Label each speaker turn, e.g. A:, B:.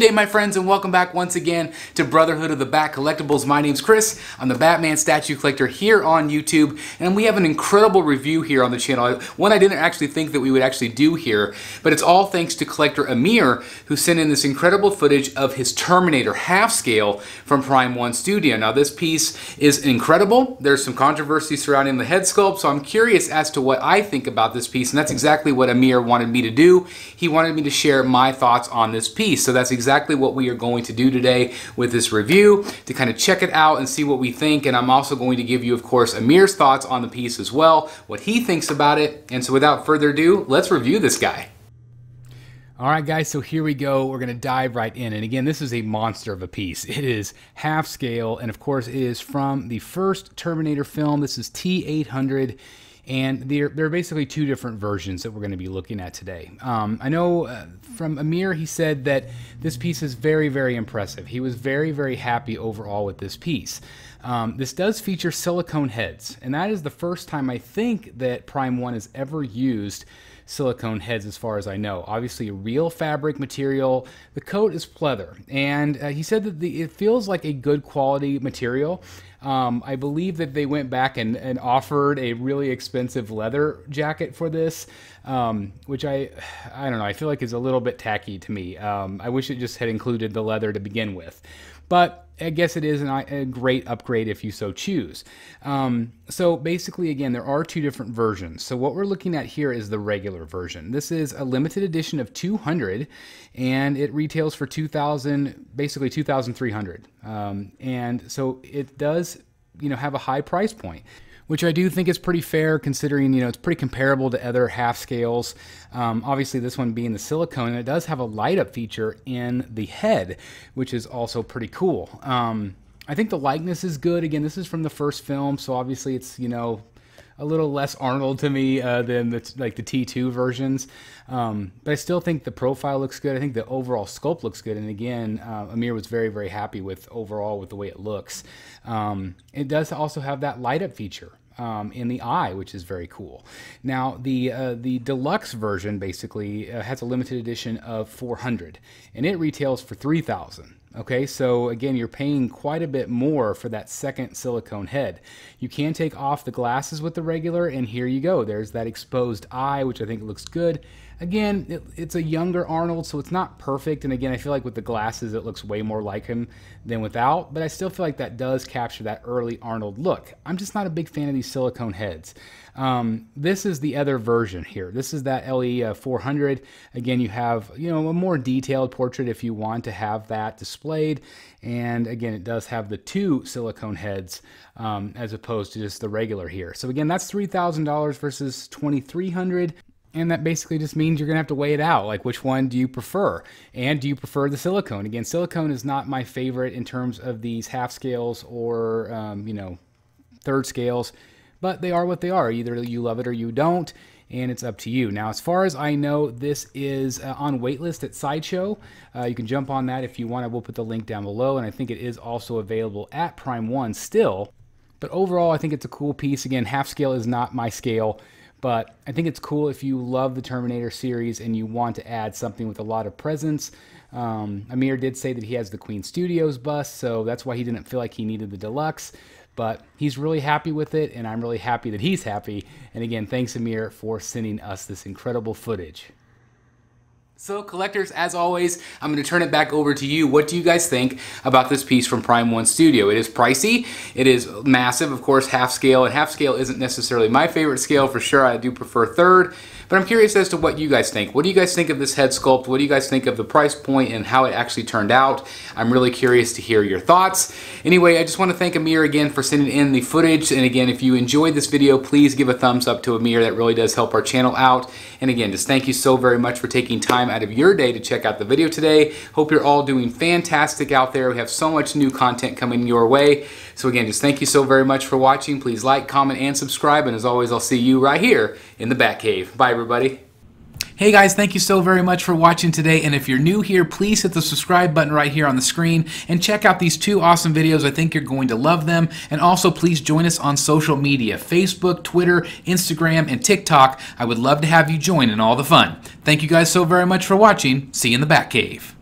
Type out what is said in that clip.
A: Hey my friends and welcome back once again to Brotherhood of the Bat Collectibles. My name's Chris. I'm the Batman statue collector here on YouTube and we have an incredible review here on the channel. One I didn't actually think that we would actually do here, but it's all thanks to collector Amir who sent in this incredible footage of his Terminator half scale from Prime 1 Studio. Now this piece is incredible. There's some controversy surrounding the head sculpt, so I'm curious as to what I think about this piece and that's exactly what Amir wanted me to do. He wanted me to share my thoughts on this piece, so that's exactly exactly what we are going to do today with this review to kind of check it out and see what we think. And I'm also going to give you, of course, Amir's thoughts on the piece as well, what he thinks about it. And so without further ado, let's review this guy. All right, guys, so here we go. We're going to dive right in. And again, this is a monster of a piece. It is half scale, and of course, it is from the first Terminator film. This is T800 and there, there are basically two different versions that we're going to be looking at today. Um, I know uh, from Amir, he said that this piece is very, very impressive. He was very, very happy overall with this piece. Um, this does feature silicone heads, and that is the first time I think that Prime 1 has ever used silicone heads as far as I know. Obviously, a real fabric material. The coat is pleather, and uh, he said that the, it feels like a good quality material. Um, I believe that they went back and, and offered a really expensive leather jacket for this, um, which I, I don't know, I feel like is a little bit tacky to me. Um, I wish it just had included the leather to begin with. But I guess it is an, a great upgrade if you so choose. Um, so basically, again, there are two different versions. So what we're looking at here is the regular version. This is a limited edition of 200, and it retails for 2,000, basically 2,300. Um, and so it does, you know, have a high price point which I do think is pretty fair considering, you know, it's pretty comparable to other half scales. Um, obviously, this one being the silicone, it does have a light up feature in the head, which is also pretty cool. Um, I think the likeness is good. Again, this is from the first film, so obviously it's, you know, a little less Arnold to me uh, than the, like the T2 versions. Um, but I still think the profile looks good. I think the overall sculpt looks good. And again, uh, Amir was very, very happy with overall with the way it looks. Um, it does also have that light up feature um, in the eye, which is very cool. Now, the uh, the deluxe version basically uh, has a limited edition of 400, and it retails for 3,000. Okay, so again, you're paying quite a bit more for that second silicone head. You can take off the glasses with the regular, and here you go. There's that exposed eye, which I think looks good. Again, it, it's a younger Arnold, so it's not perfect. And again, I feel like with the glasses, it looks way more like him than without. But I still feel like that does capture that early Arnold look. I'm just not a big fan of these silicone heads. Um, this is the other version here. This is that LE 400. Again, you have you know a more detailed portrait if you want to have that displayed. And again, it does have the two silicone heads um, as opposed to just the regular here. So again, that's $3,000 versus 2300 and that basically just means you're going to have to weigh it out. Like, which one do you prefer? And do you prefer the silicone? Again, silicone is not my favorite in terms of these half scales or, um, you know, third scales, but they are what they are. Either you love it or you don't, and it's up to you. Now, as far as I know, this is uh, on waitlist at Sideshow. Uh, you can jump on that if you want. I will put the link down below, and I think it is also available at Prime 1 still. But overall, I think it's a cool piece. Again, half scale is not my scale. But I think it's cool if you love the Terminator series and you want to add something with a lot of presence. Um, Amir did say that he has the Queen Studios bus, so that's why he didn't feel like he needed the deluxe. But he's really happy with it, and I'm really happy that he's happy. And again, thanks Amir for sending us this incredible footage. So collectors, as always, I'm going to turn it back over to you. What do you guys think about this piece from Prime 1 Studio? It is pricey. It is massive, of course, half scale. And half scale isn't necessarily my favorite scale for sure. I do prefer third. But I'm curious as to what you guys think. What do you guys think of this head sculpt? What do you guys think of the price point and how it actually turned out? I'm really curious to hear your thoughts. Anyway, I just want to thank Amir again for sending in the footage. And again, if you enjoyed this video, please give a thumbs up to Amir. That really does help our channel out. And again, just thank you so very much for taking time out of your day to check out the video today. Hope you're all doing fantastic out there. We have so much new content coming your way. So again, just thank you so very much for watching. Please like, comment, and subscribe. And as always, I'll see you right here in the Batcave. Bye, everybody. Hey guys, thank you so very much for watching today. And if you're new here, please hit the subscribe button right here on the screen and check out these two awesome videos. I think you're going to love them. And also please join us on social media, Facebook, Twitter, Instagram, and TikTok. I would love to have you join in all the fun. Thank you guys so very much for watching. See you in the Batcave.